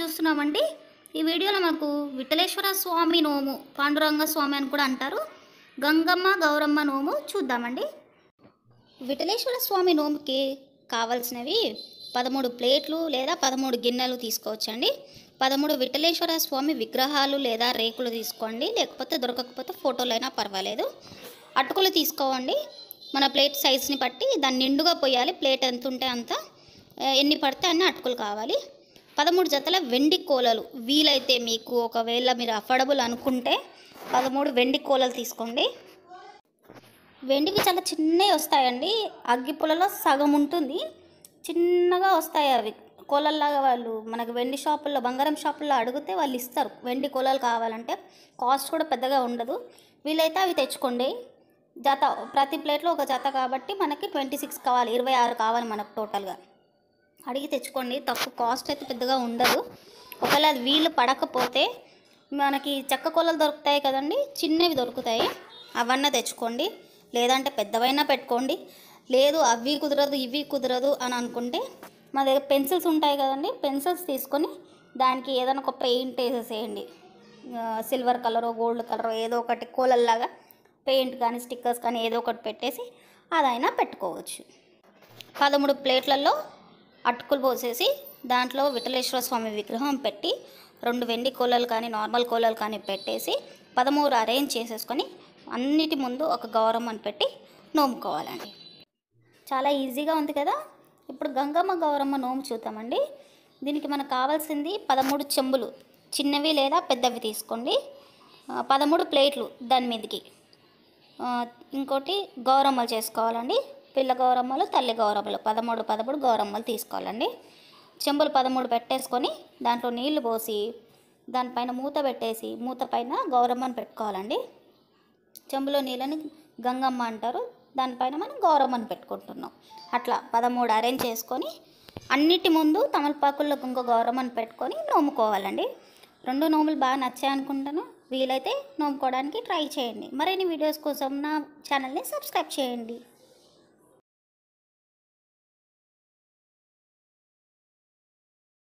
చూస్తున్నామండి. ఈ వీడియోలో మనకు విఠలేశ్వర స్వామి నోము పాండురంగ స్వామి అని కూడా అంటారు. గంగమ్మ గౌరమ్మ నోము చూద్దామండి. విఠలేశ్వర స్వామి నోముకి కావాల్సినవి పదమూడు ప్లేట్లు లేదా పదమూడు గిన్నెలు తీసుకోవచ్చండి. పదమూడు విఠలేశ్వర స్వామి విగ్రహాలు లేదా రేకులు తీసుకోండి. లేకపోతే దొరకకపోతే ఫోటోలు అయినా పర్వాలేదు. అటుకులు తీసుకోవండి. మన ప్లేట్ సైజ్ని బట్టి దాన్ని నిండుగా పోయాలి. ప్లేట్ ఎంత ఉంటే అంత. ఎన్ని పడితే అన్ని అటుకులు కావాలి. పదమూడు జతల వెండి కోలలు. వీలైతే మీకు ఒకవేళ మీరు అఫోర్డబుల్ అనుకుంటే పదమూడు వెండి కోలలు తీసుకోండి. వెండివి చాలా చిన్నవి వస్తాయండి. అగ్గి పుల్లలో సగం ఉంటుంది. చిన్నగా వస్తాయి అవి. కోలల్లాగా వాళ్ళు మనకు వెండి షాపుల్లో బంగారం షాపుల్లో అడిగితే వాళ్ళు ఇస్తారు. వెండి కోలలు కావాలంటే కాస్ట్ కూడా పెద్దగా ఉండదు. వీలైతే అవి తెచ్చుకోండి. జత ప్రతి ప్లేట్లో ఒక జత కాబట్టి మనకి ట్వంటీ సిక్స్ కావాలి ఇరవై ఆరు కావాలి మనకు టోటల్గా అడిగి తెచ్చుకోండి. తక్కువ కాస్ట్ అయితే పెద్దగా ఉండదు. ఒకవేళ అది వీలు పడకపోతే మనకి చెక్క కొలలు దొరుకుతాయి కదండి. చిన్నవి దొరుకుతాయి. అవన్నీ తెచ్చుకోండి. లేదంటే పెద్దవైనా పెట్టుకోండి. లేదు అవి కుదరదు ఇవి కుదరదు అని అనుకుంటే మా దగ్గర పెన్సిల్స్ ఉంటాయి కదండి. పెన్సిల్స్ తీసుకొని దానికి ఏదైనా ఒక పెయింట్ వేసేసేయండి. సిల్వర్ కలర్ గోల్డ్ కలర్ ఏదో ఒకటి కోలల్లాగా పెయింట్ కానీ స్టిక్కర్స్ కానీ ఏదో ఒకటి పెట్టేసి అదైనా పెట్టుకోవచ్చు. పదమూడు ప్లేట్లలో అటుకులు పోసేసి దాంట్లో విఠలేశ్వర స్వామి విగ్రహం పెట్టి రెండు వెండి కోలలు కానీ నార్మల్ కోలలు కానీ పెట్టేసి పదమూడు అరేంజ్ చేసేసుకొని అన్నిటి ముందు ఒక గౌరమ్మని పెట్టి నోముకోవాలండి. చాలా ఈజీగా ఉంది కదా? ఇప్పుడు గంగమ్మ గౌరమ్మ నోము చూద్దామండి. దీనికి మనకు కావాల్సింది పదమూడు చెంబులు. చిన్నవి లేదా పెద్దవి తీసుకోండి. పదమూడు ప్లేట్లు దాని మీదకి. ఇంకోటి గౌరమ్మలు చేసుకోవాలండి. పిల్ల గౌరమ్మలు తల్లి గౌరమ్మలు. పదమూడు పదమూడు గౌరమ్మలు తీసుకోవాలండి. చెంబులు పదమూడు పెట్టేసుకొని దాంట్లో నీళ్ళు పోసి దానిపైన మూత పెట్టేసి మూత పైన గౌరమ్మను పెట్టుకోవాలండి. చెంబులో నీళ్ళని గంగమ్మ అంటారు. దానిపైన మనం గౌరమ్మను పెట్టుకుంటున్నాం. అట్లా పదమూడు అరేంజ్ చేసుకొని అన్నిటి ముందు తమలపాకుల్లో ఇంకో గౌరమ్మని పెట్టుకొని నోముకోవాలండి. రెండు నోములు బాగా నచ్చాయి అనుకుంటాను. వీలైతే నోముకోవడానికి ట్రై చేయండి. మరిన్ని వీడియోస్ కోసం నా ఛానల్ని సబ్స్క్రైబ్ చేయండి.